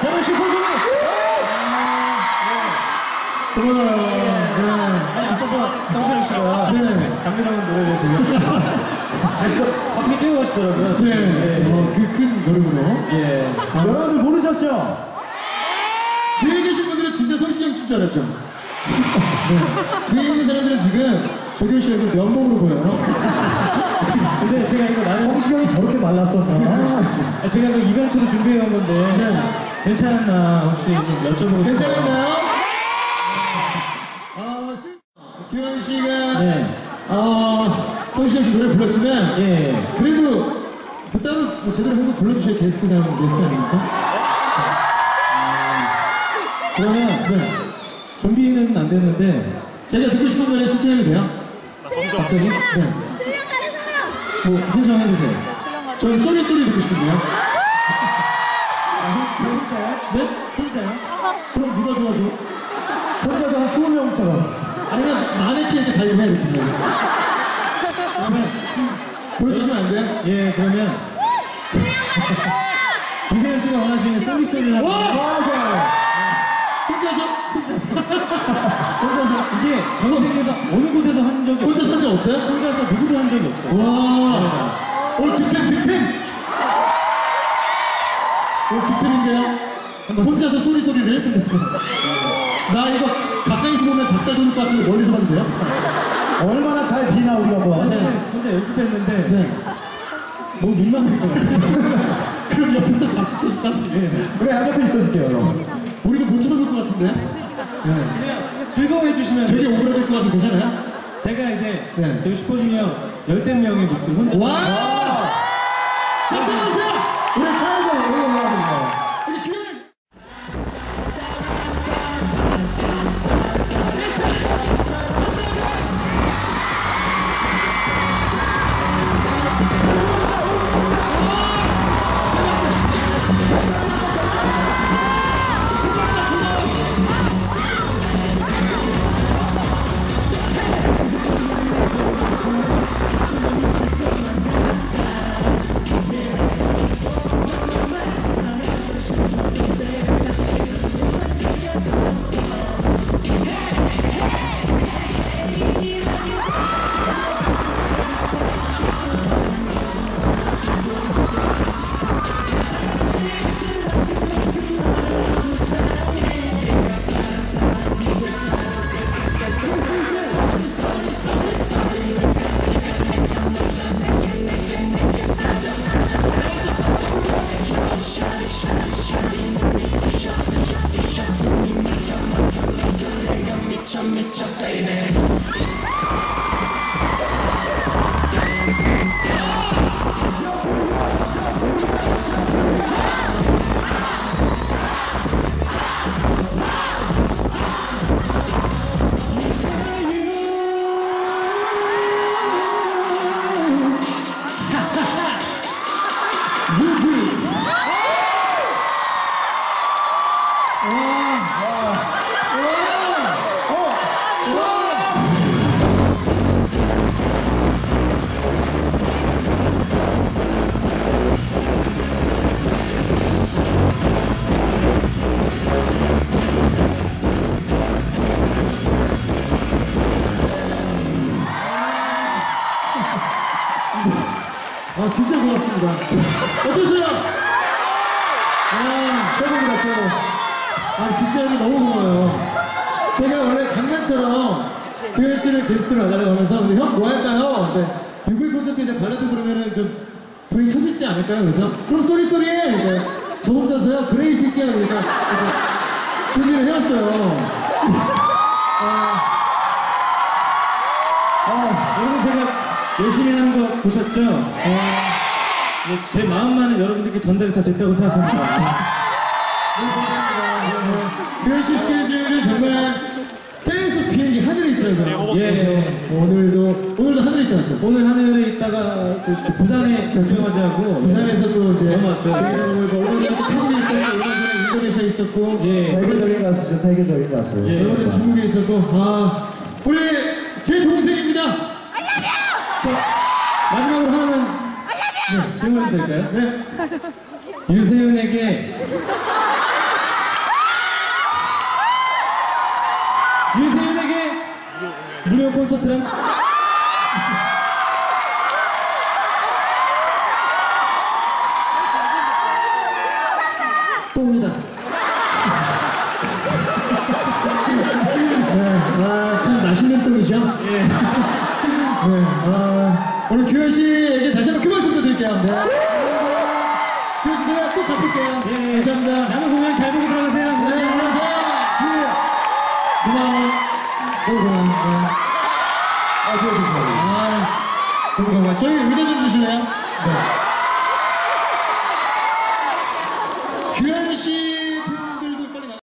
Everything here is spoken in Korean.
저는 슈퍼주니! 고마워요. 네. 앞서서 성시현 씨가 네. 감미로운 노래를 들려주셔서 다시 또 바쁘게 뛰고 가시더라고요. 네. 어, 그큰 걸음으로. 예. 여러분들 모르셨죠? 뒤에 계신 분들은 진짜 성시경 춤줄 알았죠? 네. 뒤에 있는 사람들은 지금 조규현 씨 얼굴 면봉으로 보여요. 근데 제가 이거 나는 성시경이 저렇게 말랐었나? 아, 제가 그 이벤트로 준비해온 건데 네. 괜찮았나 혹시 좀 여쭤보고 괜찮았나요? 아, 실... 규현 씨가 네. 어, 성시경 씨 노래 불렀지만 예. 그래도 그 따로 뭐 제대로 한곡 불러주셔야 게스트가 게스트 아닙니까? 그러면 네. 준비는 안 됐는데 제가 듣고 싶은 노래 신청해도 돼요? 갑자기 네. 사람! 뭐 신청해주세요. 전 Sorry Sorry 듣고 싶은데요. 저 혼자요? 네? 혼자요? 그럼 누가 도와줘? 혼자서 한 20명처럼. 아니면 마네킹한테 달려해 이렇게. 그러면 보여주시면 안 돼요? 예, 그러면 유세윤 씨가 원하시는 서비스를 와! 맞아요. 혼자서? 혼자서 이게 전 세계에서 어느 적이 혼자. 산 적 없어요? 혼자서 누구도 한 적이 없어요. 와! 오늘 득템 득템! 오늘 득템인데요? 혼자서 소리 소리를? 나 이거 가까이서 보면 닭다 돌릴 것 같은데 멀리서 봐도 돼요? 얼마나 잘 비나 우리 한번. 혼자, 혼자 연습했는데 네. 너무 민망할 것 같아요. 그럼 옆에서 박수 쳐줄까? 네. 우리 양옆에 있어줄게요, 여러분. 우리가 못 쳐다볼 것 같은데? 그냥 즐거워해 주시면 되게 오그라들 것 같은데 괜찮아요? 제가 이제 네. 저희 슈퍼주니어 열댓 명의 목소리 혼자 와! 박수 주세요! 우리 차에서 올라가서 우리 with your 아 진짜 고맙습니다. 어떠세요? 아 최고입니다 최고. 아 진짜 너무 고마워요. 제가 원래 장난처럼 규현 씨를 게스트로 나가려고 하면서 근데 형 뭐 할까요? 근데 UV 콘서트 이제 발라드 부르면은 좀 분위기 쳐지지 않을까요? 그래서 그럼 Sorry Sorry 해. 이제 저 혼자서요 그래 이 새끼야 그러니까 준비를 해왔어요. 보셨죠? 어, 네, 제 마음만은 여러분들께 전달이 다 됐다고 생각합니다. 너무 고맙습니다. 규현 씨 스케줄은 정말 계속 비행기 하늘에 있더라고요. 예, 오늘도 오늘도 하늘에 있다 왔죠. 오늘 하늘에 있다가 저, 저 부산에 경쟁하자고 부산에서 또 이제 넘어왔어요. 얼마 전에 태국에 있었고 얼마 전에 인도네시아 있었고 예, 세계적인 가수죠, 세계적인 가수. 예. 전에 중국에 있었고 아 우리 질문 될까요? 네. 유세윤에게 유세윤에게 무료 콘서트란? 똥이다. 네, 아, 참 맛있는 똥이죠? 예. 네. 네, 아. 오늘 규현 씨에게 다시 한번 큰 박수 부탁드릴게요. 네. 규현 씨 제가 꼭 갚을게요. 예, 감사합니다. 남은 공연 잘 보고 들어가세요. 네, 네. 감사합니다. 고마워. 너무 고마워. 네. 아, 그래, 조심하세요. 아, 너무 고마워. 저희 의자 좀 주실래요? 네.